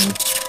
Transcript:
Bye.